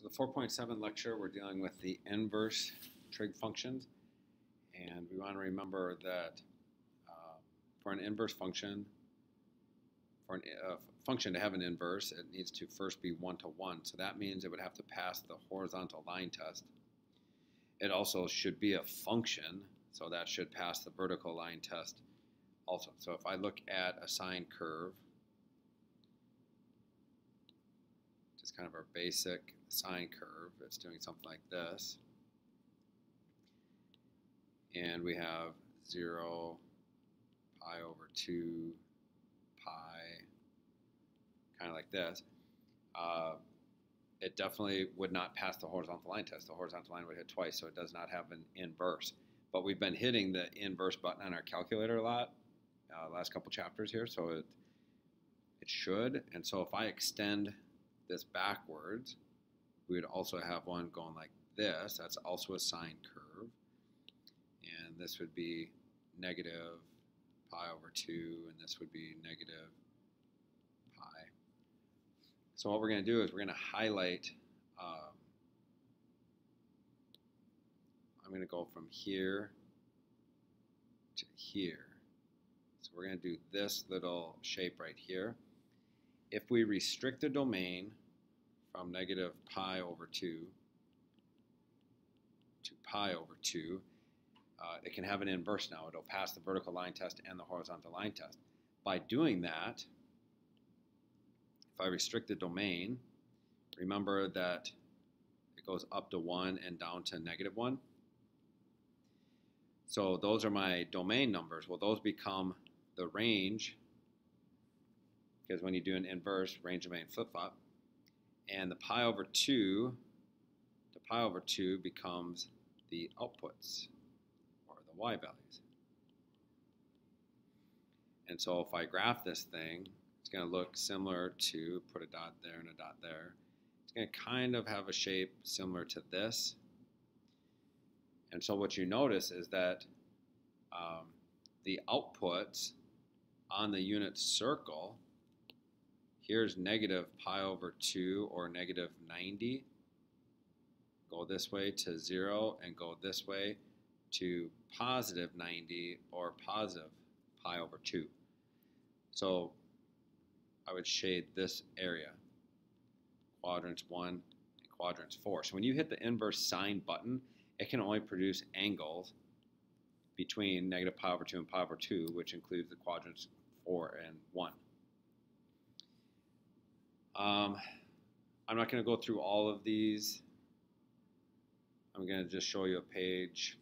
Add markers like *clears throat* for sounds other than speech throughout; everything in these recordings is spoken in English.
So the 4.7 lecture, we're dealing with the inverse trig functions. And we want to remember that uh, for an inverse function, for a uh, function to have an inverse, it needs to first be one-to-one. -one. So that means it would have to pass the horizontal line test. It also should be a function, so that should pass the vertical line test also. So if I look at a sine curve, kind of our basic sine curve. It's doing something like this. And we have 0 pi over 2 pi, kind of like this. Uh, it definitely would not pass the horizontal line test. The horizontal line would hit twice, so it does not have an inverse. But we've been hitting the inverse button on our calculator a lot uh, last couple chapters here, so it, it should. And so if I extend this backwards, we would also have one going like this. That's also a sine curve. And this would be negative pi over 2, and this would be negative pi. So what we're going to do is we're going to highlight, um, I'm going to go from here to here. So we're going to do this little shape right here. If we restrict the domain from negative pi over 2 to pi over 2, uh, it can have an inverse now. It'll pass the vertical line test and the horizontal line test. By doing that, if I restrict the domain, remember that it goes up to 1 and down to negative 1. So those are my domain numbers. Well, those become the range, because when you do an inverse, range domain flip-flop, and the pi over 2, the pi over 2 becomes the outputs, or the y values. And so if I graph this thing, it's going to look similar to, put a dot there and a dot there. It's going to kind of have a shape similar to this. And so what you notice is that um, the outputs on the unit circle Here's negative pi over 2 or negative 90. Go this way to 0 and go this way to positive 90 or positive pi over 2. So I would shade this area, quadrants 1 and quadrants 4. So when you hit the inverse sine button, it can only produce angles between negative pi over 2 and pi over 2, which includes the quadrants 4 and 1. Um, I'm not going to go through all of these. I'm going to just show you a page.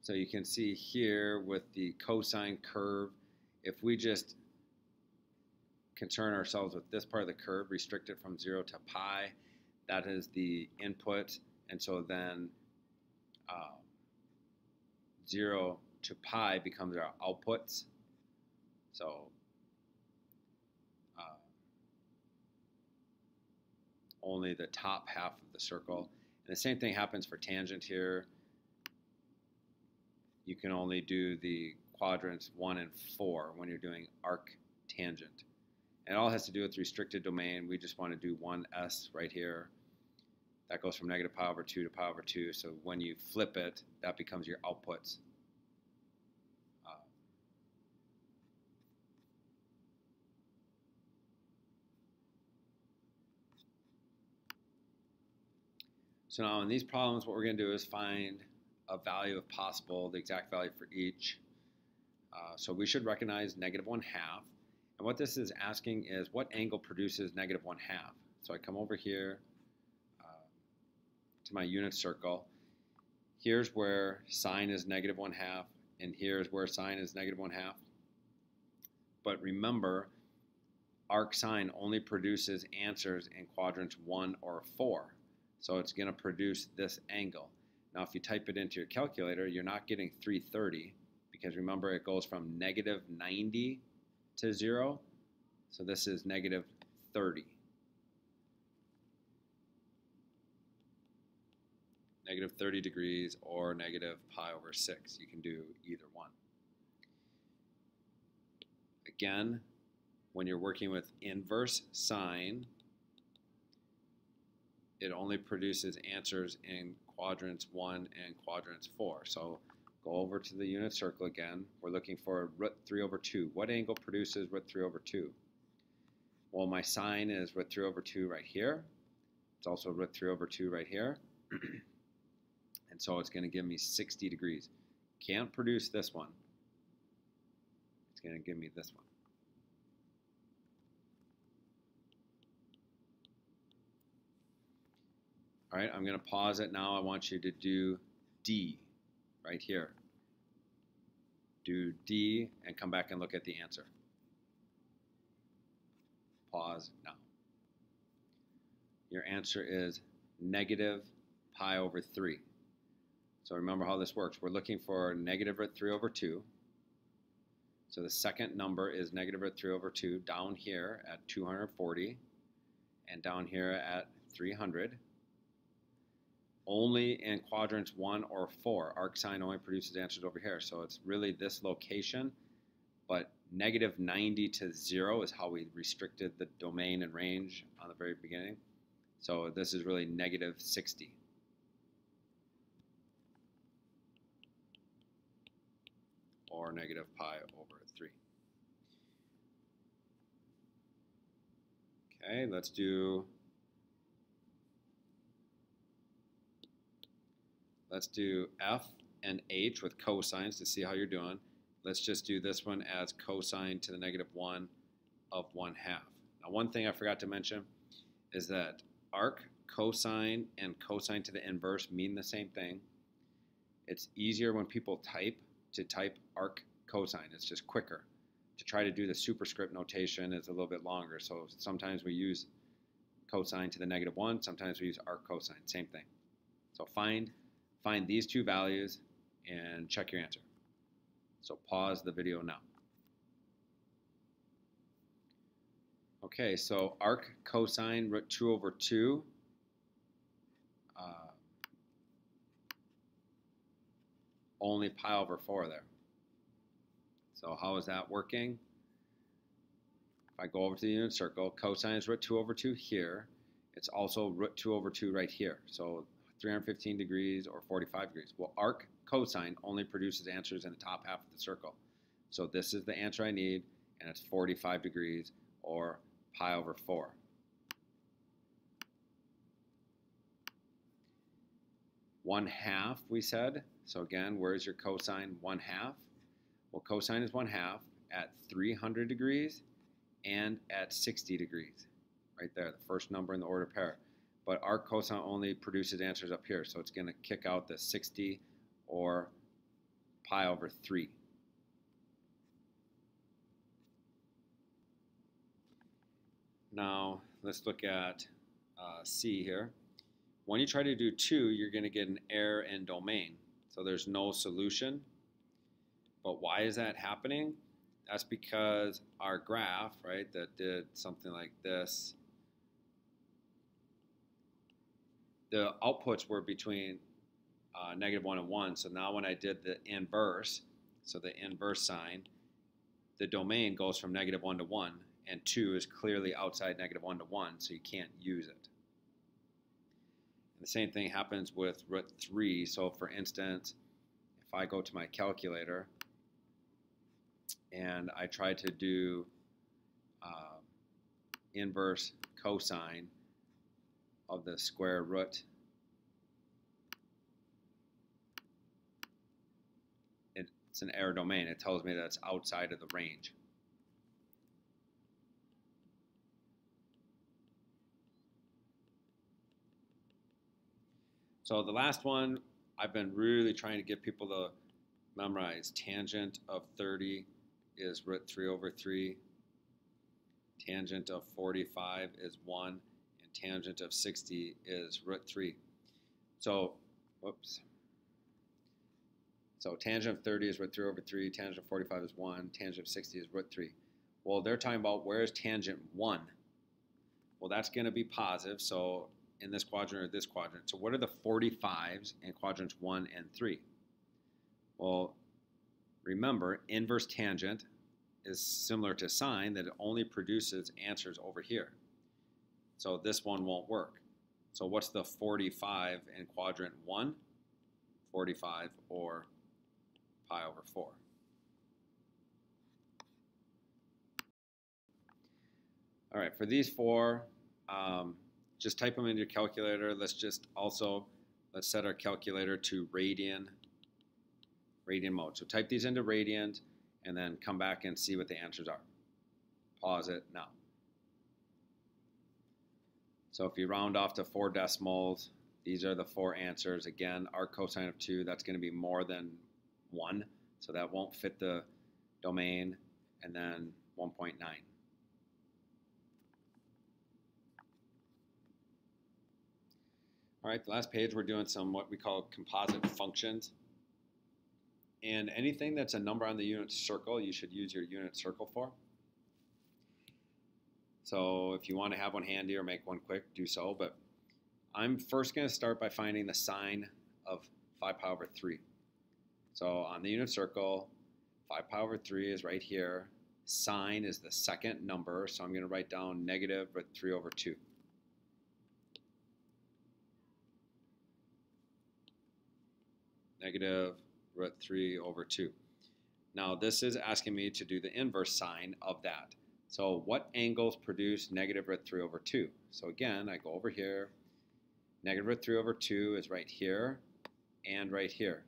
So you can see here with the cosine curve, if we just concern ourselves with this part of the curve, restrict it from 0 to pi, that is the input. And so then um, 0 to pi becomes our outputs. So uh, only the top half of the circle. And the same thing happens for tangent here. You can only do the quadrants 1 and 4 when you're doing arc tangent. It all has to do with restricted domain. We just want to do 1s right here that goes from negative pi over 2 to pi over 2. So when you flip it, that becomes your output. Uh, so now in these problems, what we're going to do is find a value if possible, the exact value for each. Uh, so we should recognize negative 1 half. And what this is asking is what angle produces negative 1 half. So I come over here, to my unit circle. Here's where sine is negative 1 half, and here's where sine is negative 1 half. But remember, arc sine only produces answers in quadrants 1 or 4. So it's going to produce this angle. Now, if you type it into your calculator, you're not getting 330 because remember it goes from negative 90 to 0. So this is negative 30. Negative 30 degrees or negative pi over 6. You can do either one. Again, when you're working with inverse sine, it only produces answers in quadrants 1 and quadrants 4. So go over to the unit circle again. We're looking for root 3 over 2. What angle produces root 3 over 2? Well, my sine is root 3 over 2 right here. It's also root 3 over 2 right here. *clears throat* and so it's going to give me 60 degrees. Can't produce this one. It's going to give me this one. All right, I'm going to pause it now. I want you to do D right here. Do D and come back and look at the answer. Pause now. Your answer is negative pi over 3. So remember how this works. We're looking for negative root 3 over 2. So the second number is negative root 3 over 2 down here at 240 and down here at 300 only in quadrants one or four. Arcsine only produces answers over here. So it's really this location, but negative 90 to zero is how we restricted the domain and range on the very beginning. So this is really negative 60. Or negative pi over 3. Okay, let's do Let's do f and h with cosines to see how you're doing. Let's just do this one as cosine to the negative 1 of 1 half. Now one thing I forgot to mention is that arc, cosine, and cosine to the inverse mean the same thing. It's easier when people type to type arc cosine. It's just quicker. To try to do the superscript notation is a little bit longer. So sometimes we use cosine to the negative 1, sometimes we use arc cosine, same thing. So find Find these two values and check your answer. So pause the video now. Okay, so arc cosine root 2 over 2. Uh, only pi over 4 there. So how is that working? If I go over to the unit circle, cosine is root 2 over 2 here. It's also root 2 over 2 right here. So 315 degrees, or 45 degrees. Well, arc cosine only produces answers in the top half of the circle. So this is the answer I need, and it's 45 degrees, or pi over 4. One half, we said. So again, where's your cosine? One half. Well, cosine is one half at 300 degrees and at 60 degrees. Right there, the first number in the order pair but arc cosine only produces answers up here. So it's going to kick out the 60 or pi over 3. Now, let's look at uh, C here. When you try to do 2, you're going to get an error in domain. So there's no solution. But why is that happening? That's because our graph, right, that did something like this, the outputs were between uh, negative 1 and 1. So now when I did the inverse, so the inverse sine, the domain goes from negative 1 to 1, and 2 is clearly outside negative 1 to 1, so you can't use it. And the same thing happens with root 3. So for instance, if I go to my calculator and I try to do uh, inverse cosine of the square root. It's an error domain. It tells me that it's outside of the range. So the last one, I've been really trying to get people to memorize. Tangent of 30 is root 3 over 3. Tangent of 45 is 1 And tangent of 60 is root 3. So, whoops. So tangent of 30 is root 3 over 3, tangent of 45 is 1, tangent of 60 is root 3. Well, they're talking about where is tangent 1? Well, that's going to be positive, so in this quadrant or this quadrant. So what are the 45s in quadrants 1 and 3? Well, remember, inverse tangent is similar to sine that it only produces answers over here. So this one won't work. So what's the 45 in quadrant 1? 45 or pi over 4. All right, for these four, um, just type them into your calculator. Let's just also, let's set our calculator to radian, radian mode. So type these into radians and then come back and see what the answers are. Pause it now. So if you round off to four decimals, these are the four answers. Again, arc cosine of 2, that's going to be more than 1, so that won't fit the domain, and then 1.9. All right, the last page we're doing some what we call composite functions. And anything that's a number on the unit circle, you should use your unit circle for. So if you want to have one handy or make one quick, do so. But I'm first going to start by finding the sine of 5 pi over 3. So on the unit circle, 5 pi over 3 is right here. Sine is the second number, so I'm going to write down negative root 3 over 2. Negative root 3 over 2. Now this is asking me to do the inverse sine of that. So what angles produce negative root 3 over 2? So again, I go over here. Negative root 3 over 2 is right here and right here.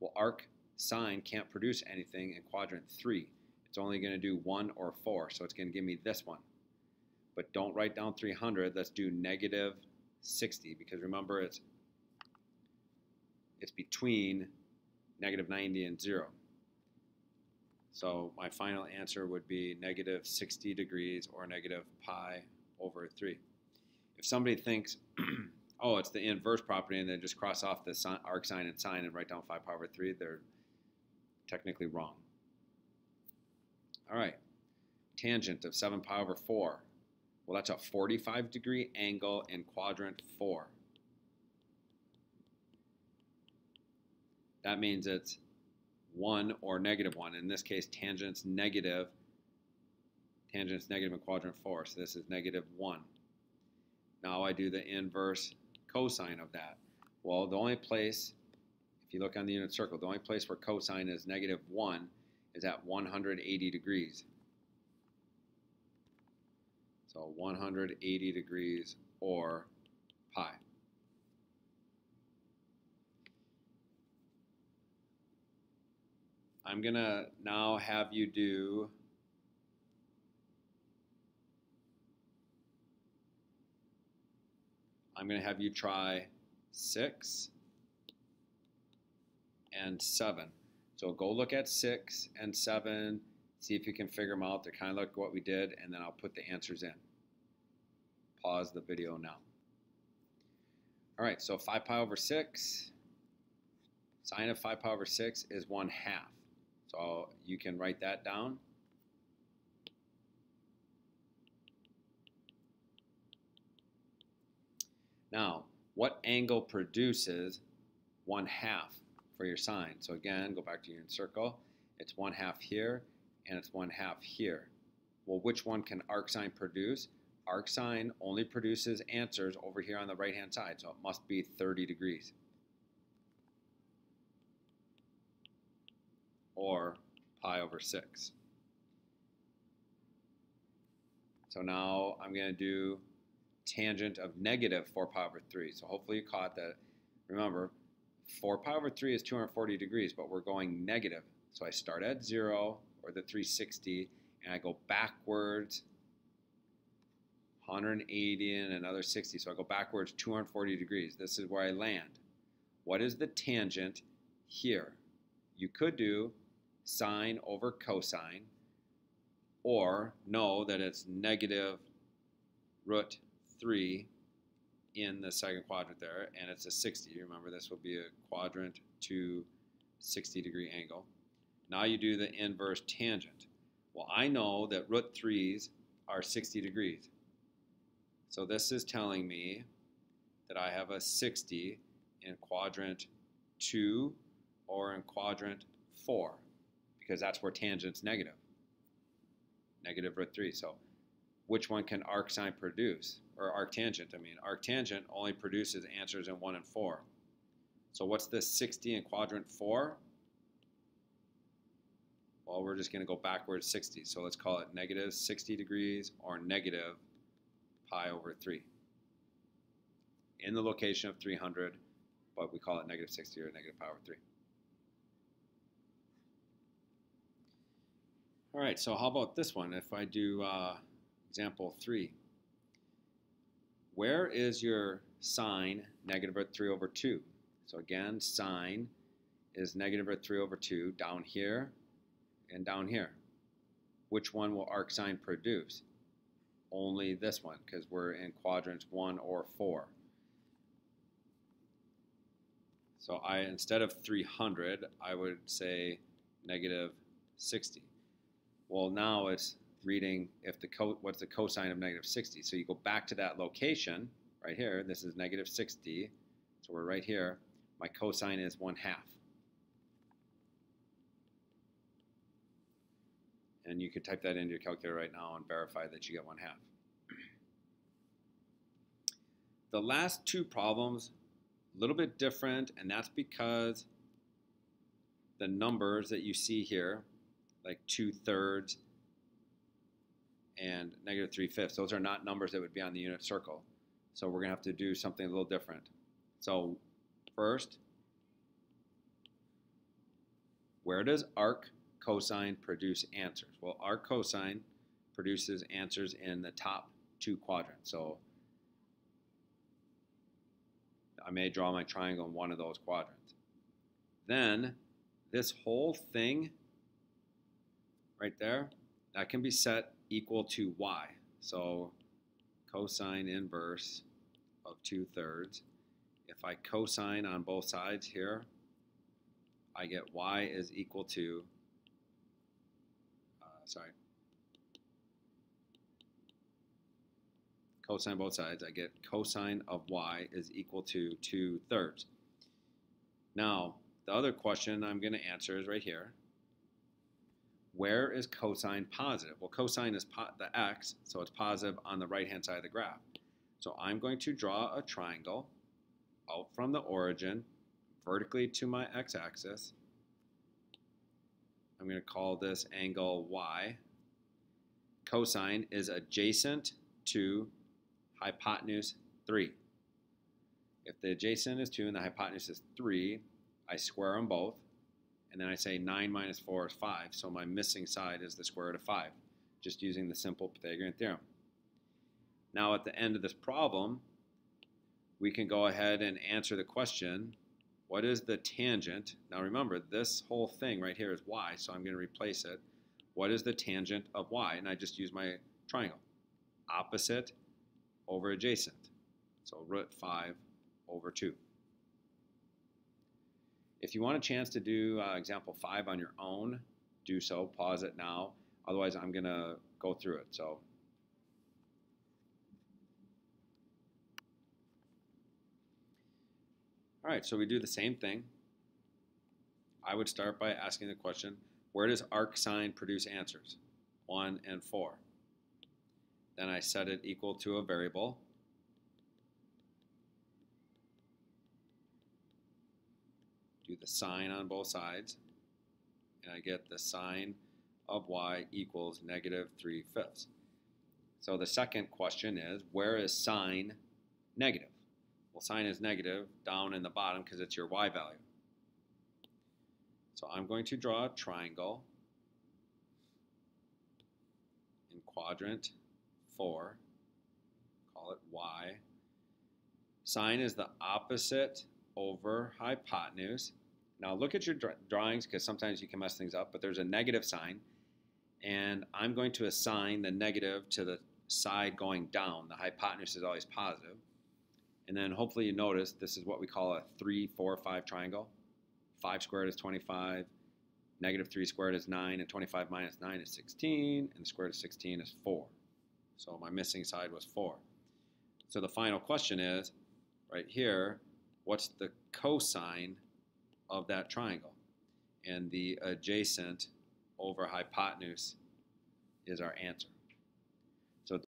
Well, arc sine can't produce anything in quadrant 3. It's only going to do 1 or 4, so it's going to give me this one. But don't write down 300. Let's do negative 60, because remember, it's, it's between negative 90 and 0. So my final answer would be negative 60 degrees or negative pi over 3. If somebody thinks, *clears throat* oh, it's the inverse property, and then just cross off the arc sine and sine and write down 5 pi over 3, they're technically wrong. All right, tangent of 7 pi over 4. Well, that's a 45 degree angle in quadrant 4. That means it's 1 or negative 1. In this case, tangent's negative. Tangent's negative in quadrant 4, so this is negative 1. Now I do the inverse cosine of that. Well, the only place, if you look on the unit circle, the only place where cosine is negative 1 is at 180 degrees. So 180 degrees or pi. I'm going to now have you do I'm going to have you try 6 and 7. So go look at 6 and 7, see if you can figure them out. They're kind of like what we did, and then I'll put the answers in. Pause the video now. All right, so 5 pi over 6, sine of 5 pi over 6 is 1 half. So you can write that down. Now, what angle produces 1 half for your sine? So again, go back to your circle. It's 1 half here, and it's 1 half here. Well, which one can arcsine produce? Arc sine only produces answers over here on the right-hand side, so it must be 30 degrees. Or pi over 6. So now I'm going to do tangent of negative 4 pi over 3. So hopefully you caught that. Remember, 4 pi over 3 is 240 degrees, but we're going negative. So I start at 0, or the 360, and I go backwards 180 and another 60. So I go backwards 240 degrees. This is where I land. What is the tangent here? You could do sine over cosine, or know that it's negative root 3 in the second quadrant there, and it's a 60. Remember, this will be a quadrant to 60 degree angle. Now you do the inverse tangent. Well, I know that root 3's are 60 degrees. So this is telling me that I have a 60 in quadrant 2 or in quadrant 4 because that's where tangent's negative. Negative root 3. So which one can arcsine produce? Or arctangent, I mean. Arctangent only produces answers in 1 and 4. So what's this 60 in quadrant 4? Well, we're just going to go backwards 60. So let's call it negative 60 degrees or negative pi over 3. In the location of 300, but we call it negative 60 or negative pi over 3. All right, so how about this one? If I do uh, example 3, where is your sine negative root 3 over 2? So again, sine is negative root 3 over 2 down here and down here. Which one will arcsine produce? Only this one, because we're in quadrants 1 or 4. So I instead of 300, I would say negative 60. Well, now it's reading if the co what's the cosine of negative 60. So you go back to that location right here. This is negative 60. So we're right here. My cosine is 1 half. And you could type that into your calculator right now and verify that you get 1 half. *clears throat* The last two problems, a little bit different, and that's because the numbers that you see here, like 2 thirds and negative 3 fifths, those are not numbers that would be on the unit circle. So we're going to have to do something a little different. So first, where does arc cosine produce answers? Well, arc cosine produces answers in the top two quadrants. So I may draw my triangle in one of those quadrants. Then this whole thing right there, that can be set equal to y. So cosine inverse of 2 thirds. If I cosine on both sides here, I get y is equal to, uh, sorry, cosine both sides, I get cosine of y is equal to 2 thirds. Now, the other question I'm going to answer is right here. Where is cosine positive? Well, cosine is the x, so it's positive on the right-hand side of the graph. So I'm going to draw a triangle out from the origin vertically to my x-axis. I'm going to call this angle y. Cosine is adjacent to hypotenuse 3. If the adjacent is 2 and the hypotenuse is 3, I square them both. And then I say 9 minus 4 is 5. So my missing side is the square root of 5, just using the simple Pythagorean theorem. Now at the end of this problem, we can go ahead and answer the question, what is the tangent? Now remember, this whole thing right here is y, so I'm going to replace it. What is the tangent of y? And I just use my triangle. Opposite over adjacent. So root 5 over 2. If you want a chance to do uh, example 5 on your own, do so. Pause it now. Otherwise, I'm going to go through it. So All right, so we do the same thing. I would start by asking the question, where does arcsine produce answers? 1 and 4. Then I set it equal to a variable. The sine on both sides. And I get the sine of y equals negative 3 fifths. So the second question is, where is sine negative? Well, sine is negative down in the bottom because it's your y value. So I'm going to draw a triangle in quadrant 4. Call it y. Sine is the opposite over hypotenuse. Now look at your drawings because sometimes you can mess things up, but there's a negative sign. And I'm going to assign the negative to the side going down. The hypotenuse is always positive. And then hopefully you notice this is what we call a 3, 4, 5 triangle. 5 squared is 25, negative 3 squared is 9, and 25 minus 9 is 16, and the square root of 16 is 4. So my missing side was 4. So the final question is, right here, what's the cosine of that triangle? And the adjacent over hypotenuse is our answer.